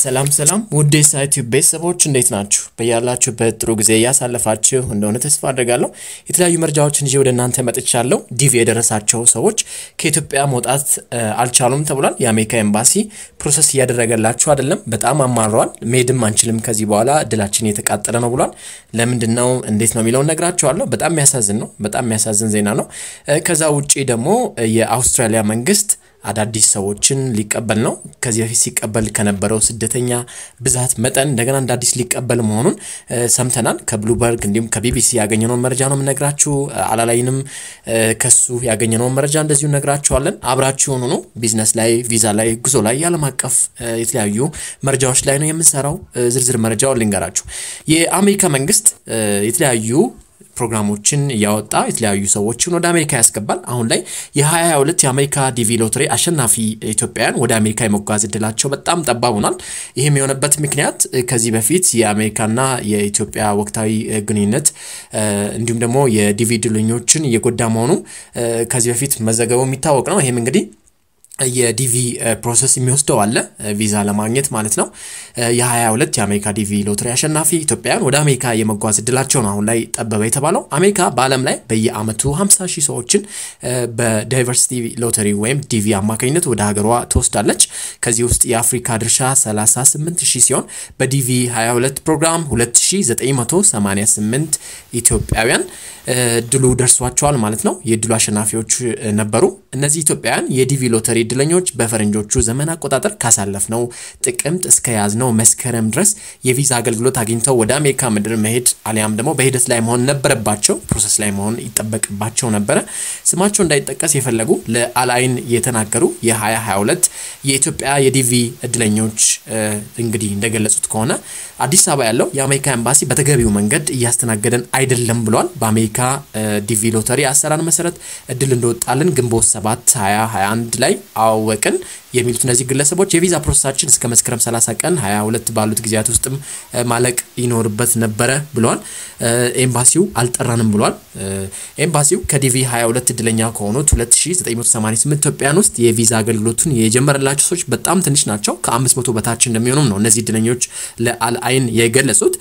ሰላም ሰላም ውድ የሳይቲው ቤተሰቦች እንዴት ናችሁ? በያላችሁበት ጥሩ ጊዜ እያሳለፋችሁ እንደሆነ ተስፋ አድርጋለሁ። የተለያዩ መረጃዎችን ይዤ ወደ እናንተ መጥቻለሁ። DV የደረሳቸው ሰዎች ከኢትዮጵያ መውጣት አልቻሉም ተብሏል። የአሜሪካ ኤምባሲ process እያደረገላችሁ አይደለም፣ በጣም አማረዋል። መሄድም አንችልም ከዚህ በኋላ እድላችን የተቃጠለ ነው ብሏል። ለምንድን ነው እንዴት ነው የሚለውን ነግራችኋለሁ። በጣም የሚያሳዝን ነው። በጣም የሚያሳዝን ዜና ነው። ከዛ ውጪ ደግሞ የአውስትራሊያ መንግስት አዳዲስ ሰዎችን ሊቀበል ነው። ከዚህ በፊት ሲቀበል ከነበረው ስደተኛ ብዛት መጠን እንደገና እንደ አዲስ ሊቀበል መሆኑን ሰምተናል። ከብሉምበርግ እንዲሁም ከቢቢሲ ያገኘነውን መረጃ ነው የምነግራችሁ። አልአይንም ከሱ ያገኘነውን መረጃ እንደዚሁ እነግራችኋለን። አብራችሁን ሁኑ። ቢዝነስ ላይ፣ ቪዛ ላይ፣ ጉዞ ላይ፣ የዓለም አቀፍ የተለያዩ መረጃዎች ላይ ነው የምንሰራው። ዝርዝር መረጃውን ልንገራችሁ። የአሜሪካ መንግስት የተለያዩ ፕሮግራሞችን እያወጣ የተለያዩ ሰዎችን ወደ አሜሪካ ያስገባል። አሁን ላይ የ2022 የአሜሪካ DV ሎተሪ አሸናፊ ኢትዮጵያውያን ወደ አሜሪካ የመጓዝ እድላቸው በጣም ጠባብ ሆኗል። ይህም የሆነበት ምክንያት ከዚህ በፊት የአሜሪካና የኢትዮጵያ ወቅታዊ ግንኙነት እንዲሁም ደግሞ የ DV እድለኞችን እየጎዳ መሆኑ ከዚህ በፊት መዘገቡ የሚታወቅ ነው። ይህም እንግዲህ የ DV process የሚወስደው አለ ቪዛ ለማግኘት ማለት ነው። የ22 የአሜሪካ DV ሎተሪ አሸናፊ ኢትዮጵያውያን ወደ አሜሪካ የመጓዝ እድላቸው ነው አሁን ላይ ጠበበ የተባለው። አሜሪካ በዓለም ላይ በየአመቱ 50 ሺህ ሰዎችን በ Diversity lottery ወይም ዲቪ አማካኝነት ወደ ሀገሯ ትወስዳለች። ከዚህ ውስጥ የአፍሪካ ድርሻ 38 ሺህ ሲሆን በዲቪ 22 ፕሮግራም 2988 ኢትዮጵያውያን እ፣ እድሉ ደርሷቸዋል ማለት ነው። የእድሉ አሸናፊዎች ነበሩ። እነዚህ ኢትዮጵያውያን የዲቪ ሎተሪ እድለኞች በፈረንጆቹ ዘመን አቆጣጠር ካሳለፍነው ጥቅምት እስከ ያዝነው መስከረም ድረስ የቪዛ አገልግሎት አግኝተው ወደ አሜሪካ ምድር መሄድ አሊያም ደግሞ በሂደት ላይ መሆን ነበረባቸው፣ process ላይ መሆን ይጠበቅባቸው ነበረ። ስማቸው እንዳይጠቀስ የፈለጉ ለአላይን የተናገሩ የ2022 የኢትዮጵያ የዲቪ እድለኞች እንግዲህ እንደገለጹት ከሆነ አዲስ አበባ ያለው የአሜሪካ ኤምባሲ በተገቢው መንገድ እያስተናገደን አይደለም ብሏል። በአሜሪካ ዲቪ ሎተሪ አሰራር መሰረት እድል እንደወጣልን ግንቦት 7 2021 ላይ አወቅን የሚሉት እነዚህ ግለሰቦች የቪዛ process አችን እስከ መስከረም 30 ቀን 22 ባሉት ጊዜያት ውስጥም ማለቅ ይኖርበት ነበረ ብለዋል። ኤምባሲው አልጠራንም ብሏል። ኤምባሲው ከዲቪ 22 እድለኛ ከሆኑት 2988 ኢትዮጵያውያን ውስጥ የቪዛ አገልግሎቱን የጀመረላቸው ሰዎች በጣም ትንሽ ናቸው። ከ500 በታች እንደሚሆኑም ነው እነዚህ እድለኞች ለአልአይን የገለጹት።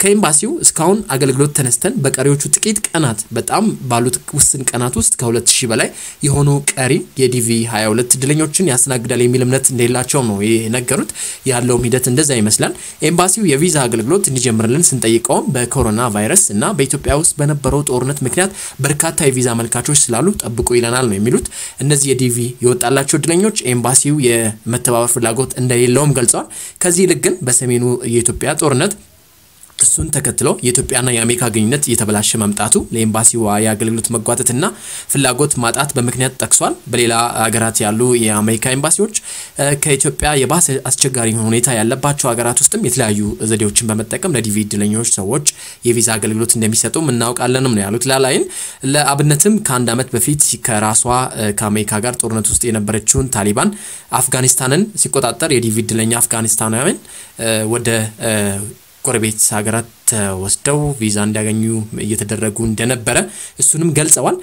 ከኤምባሲው እስካሁን አገልግሎት ተነስተን በቀሪዎቹ ጥቂት ቀናት በጣም ባሉት ውስን ቀናት ውስጥ ከ2000 በላይ የሆኑ ቀሪ የዲቪ 22 እድለኞችን ያስተናግዳል የሚል እምነት እንደሌላቸው ነው የነገሩት። ያለውም ሂደት እንደዛ ይመስላል። ኤምባሲው የቪዛ አገልግሎት እንዲጀምርልን ስንጠይቀውም በኮሮና ቫይረስ እና በኢትዮጵያ ውስጥ በነበረው ጦርነት ምክንያት በርካታ የቪዛ አመልካቾች ስላሉ ጠብቁ ይለናል ነው የሚሉት። እነዚህ የዲቪ የወጣላቸው እድለኞች ኤምባሲው የመተባበር ፍላጎት እንደሌለውም ገልጸዋል። ከዚህ ይልቅ ግን በሰሜኑ የኢትዮጵያ ጦርነት እሱን ተከትሎ የኢትዮጵያና የአሜሪካ ግንኙነት እየተበላሸ መምጣቱ ለኤምባሲው የአገልግሎት መጓተትና ፍላጎት ማጣት በምክንያት ጠቅሷል። በሌላ ሀገራት ያሉ የአሜሪካ ኤምባሲዎች ከኢትዮጵያ የባሰ አስቸጋሪ ሁኔታ ያለባቸው ሀገራት ውስጥም የተለያዩ ዘዴዎችን በመጠቀም ለዲቪ እድለኞች ሰዎች የቪዛ አገልግሎት እንደሚሰጡም እናውቃለንም ነው ያሉት። ላላይን ለአብነትም ከአንድ ዓመት በፊት ከራሷ ከአሜሪካ ጋር ጦርነት ውስጥ የነበረችውን ታሊባን አፍጋኒስታንን ሲቆጣጠር የዲቪ እድለኛ አፍጋኒስታናውያን ወደ ጎረቤት ሀገራት ተወስደው ቪዛ እንዲያገኙ እየተደረጉ እንደነበረ እሱንም ገልጸዋል።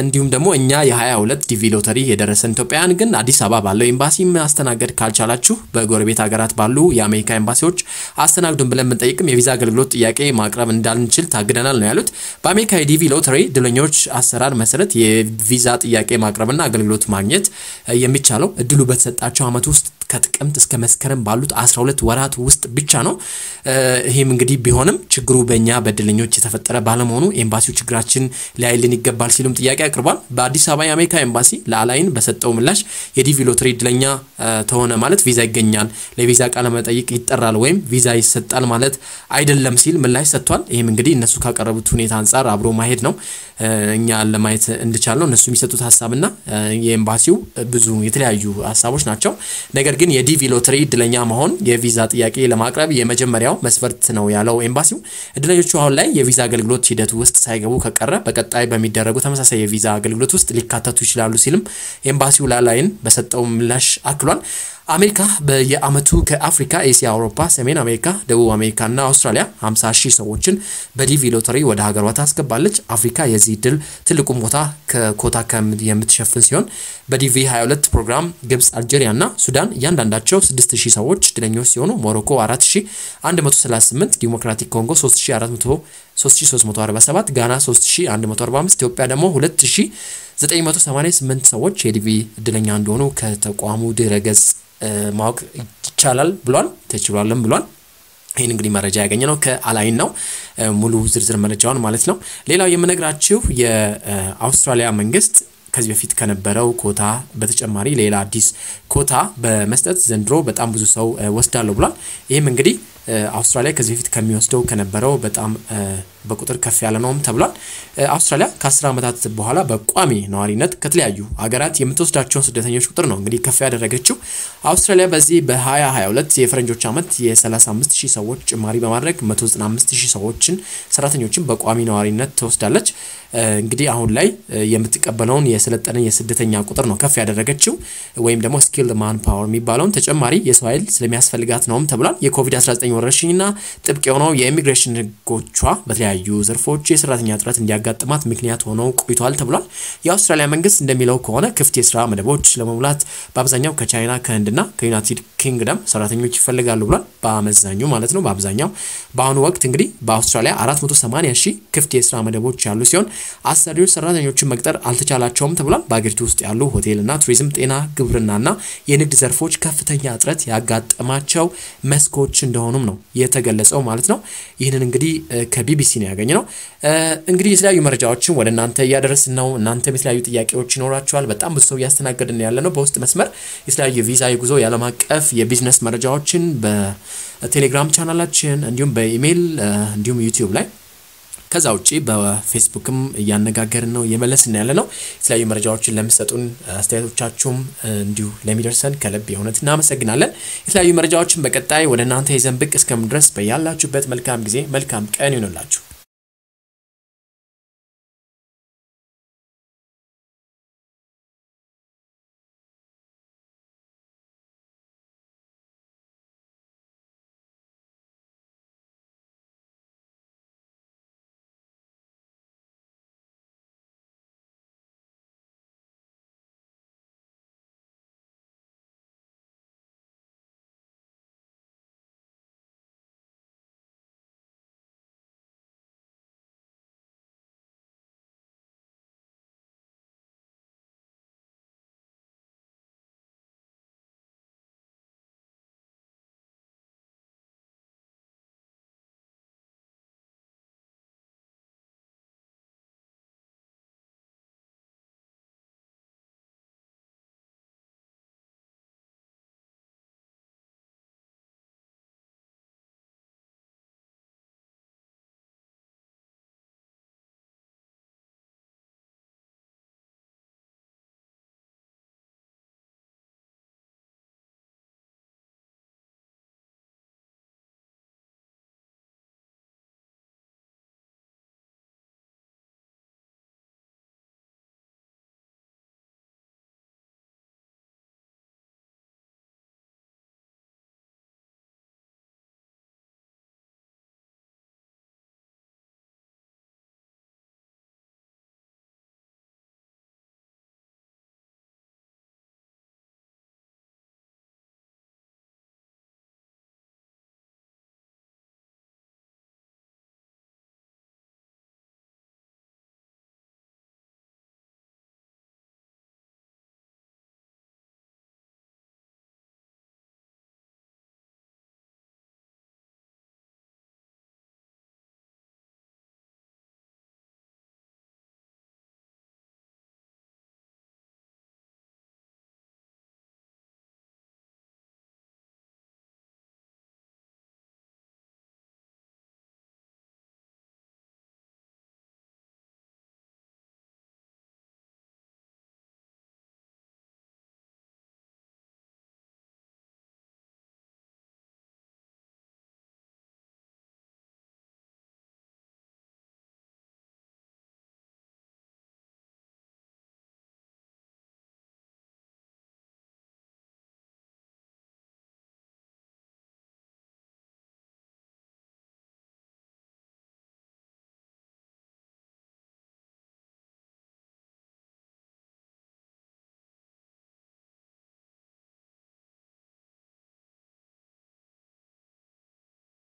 እንዲሁም ደግሞ እኛ የ22 ዲቪ ሎተሪ የደረሰን ኢትዮጵያውያን ግን አዲስ አበባ ባለው ኤምባሲ ማስተናገድ ካልቻላችሁ በጎረቤት ሀገራት ባሉ የአሜሪካ ኤምባሲዎች አስተናግዱን ብለን ብንጠይቅም የቪዛ አገልግሎት ጥያቄ ማቅረብ እንዳንችል ታግደናል ነው ያሉት። በአሜሪካ የዲቪ ሎተሪ እድለኞች አሰራር መሰረት የቪዛ ጥያቄ ማቅረብና አገልግሎት ማግኘት የሚቻለው እድሉ በተሰጣቸው ዓመት ውስጥ ከጥቅምት እስከ መስከረም ባሉት 12 ወራት ውስጥ ብቻ ነው። ይህም እንግዲህ ቢሆንም ችግሩ በእኛ በእድለኞች የተፈጠረ ባለመሆኑ ኤምባሲው ችግራችን ሊያይልን ይገባል ሲሉም ጥያቄ አቅርቧል። በአዲስ አበባ የአሜሪካ ኤምባሲ ለአላይን በሰጠው ምላሽ የዲቪ ሎተሪ እድለኛ ተሆነ ማለት ቪዛ ይገኛል፣ ለቪዛ ቃለ መጠይቅ ይጠራል ወይም ቪዛ ይሰጣል ማለት አይደለም ሲል ምላሽ ሰጥቷል። ይህም እንግዲህ እነሱ ካቀረቡት ሁኔታ አንጻር አብሮ መሄድ ነው። እኛ ለማየት እንዲቻል ነው እነሱ የሚሰጡት ሀሳብና የኤምባሲው ብዙ የተለያዩ ሀሳቦች ናቸው። ነገር ግን የዲቪ ሎተሪ እድለኛ መሆን የቪዛ ጥያቄ ለማቅረብ የመጀመሪያው መስፈርት ነው ያለው ኤምባሲው እድለኞቹ አሁን ላይ የቪዛ አገልግሎት ሂደት ውስጥ ሳይገቡ ከቀሩ በቀጣይ በሚደረጉ ተመሳሳይ የቪዛ አገልግሎት ውስጥ ሊካተቱ ይችላሉ ሲልም ኤምባሲው ላላይን በሰጠው ምላሽ አክሏል። አሜሪካ በየአመቱ ከአፍሪካ፣ ኤስያ፣ አውሮፓ፣ ሰሜን አሜሪካ፣ ደቡብ አሜሪካ እና አውስትራሊያ 50 ሺህ ሰዎችን በዲቪ ሎተሪ ወደ ሀገሯ ታስገባለች። አፍሪካ የዚህ እድል ትልቁን ቦታ ከኮታ የምትሸፍን ሲሆን በዲቪ 22 ፕሮግራም ግብጽ፣ አልጄሪያ እና ሱዳን እያንዳንዳቸው 6 ሺህ ሰዎች እድለኞች ሲሆኑ ሞሮኮ 4138፣ ዲሞክራቲክ ኮንጎ 3400 3347 ጋና 3145 ኢትዮጵያ ደግሞ 2988 ሰዎች የዲቪ እድለኛ እንደሆኑ ከተቋሙ ድረገጽ ማወቅ ይቻላል ብሏል ተችሏልም ብሏል። ይህን እንግዲህ መረጃ ያገኘ ነው ከአላይን ነው። ሙሉ ዝርዝር መረጃውን ማለት ነው። ሌላው የምነግራችሁ የአውስትራሊያ መንግስት ከዚህ በፊት ከነበረው ኮታ በተጨማሪ ሌላ አዲስ ኮታ በመስጠት ዘንድሮ በጣም ብዙ ሰው ወስዳለሁ ብሏል። ይህም እንግዲህ አውስትራሊያ ከዚህ በፊት ከሚወስደው ከነበረው በጣም በቁጥር ከፍ ያለ ነውም ተብሏል። አውስትራሊያ ከ10 ዓመታት በኋላ በቋሚ ነዋሪነት ከተለያዩ ሀገራት የምትወስዳቸውን ስደተኞች ቁጥር ነው እንግዲህ ከፍ ያደረገችው። አውስትራሊያ በዚህ በ2022 የፈረንጆች ዓመት የ35 ሺህ ሰዎች ጭማሪ በማድረግ 195 ሺህ ሰዎችን ሰራተኞችን በቋሚ ነዋሪነት ትወስዳለች። እንግዲህ አሁን ላይ የምትቀበለውን የሰለጠነ የስደተኛ ቁጥር ነው ከፍ ያደረገችው ወይም ደግሞ skilled manpower የሚባለውን ተጨማሪ የሰው ኃይል ስለሚያስፈልጋት ነውም ተብሏል። የኮቪድ-19 ወረርሽኝና ጥብቅ የሆነው የኢሚግሬሽን ህጎቿ በተለያዩ ዘርፎች የሰራተኛ እጥረት እንዲያጋጥማት ምክንያት ሆነው ቆይቷል ተብሏል። የአውስትራሊያ መንግስት እንደሚለው ከሆነ ክፍት የስራ መደቦች ለመሙላት በአብዛኛው ከቻይና ከህንድና ከዩናይትድ ኪንግደም ሰራተኞች ይፈልጋሉ ብሏል። በአመዛኙ ማለት ነው። በአብዛኛው በአሁኑ ወቅት እንግዲህ በአውስትራሊያ 480 ሺህ ክፍት የስራ መደቦች ያሉ ሲሆን አሰሪዎች ሰራተኞችን መቅጠር አልተቻላቸውም ተብሏል። በአገሪቱ ውስጥ ያሉ ሆቴልና ቱሪዝም፣ ጤና፣ ግብርናና የንግድ ዘርፎች ከፍተኛ እጥረት ያጋጠማቸው መስኮች እንደሆኑም ነው የተገለጸው ማለት ነው። ይህንን እንግዲህ ከቢቢሲ ነው ያገኘ ነው። እንግዲህ የተለያዩ መረጃዎችን ወደ እናንተ እያደረስን ነው። እናንተም የተለያዩ ጥያቄዎች ይኖራቸዋል። በጣም ብዙ ሰው እያስተናገድን ያለ ነው። በውስጥ መስመር የተለያዩ የቪዛ የጉዞ የዓለም አቀፍ የቢዝነስ መረጃዎችን በቴሌግራም ቻናላችን እንዲሁም በኢሜይል እንዲሁም ዩቲዩብ ላይ ከዛ ውጭ በፌስቡክም እያነጋገርን ነው እየመለስን ያለ ነው። የተለያዩ መረጃዎችን ለምሰጡን አስተያየቶቻችሁም እንዲሁ ለሚደርሰን ከልብ የእውነት እናመሰግናለን። የተለያዩ መረጃዎችን በቀጣይ ወደ እናንተ ይዘን ብቅ እስከምድረስ በያላችሁበት መልካም ጊዜ መልካም ቀን ይሆንላችሁ።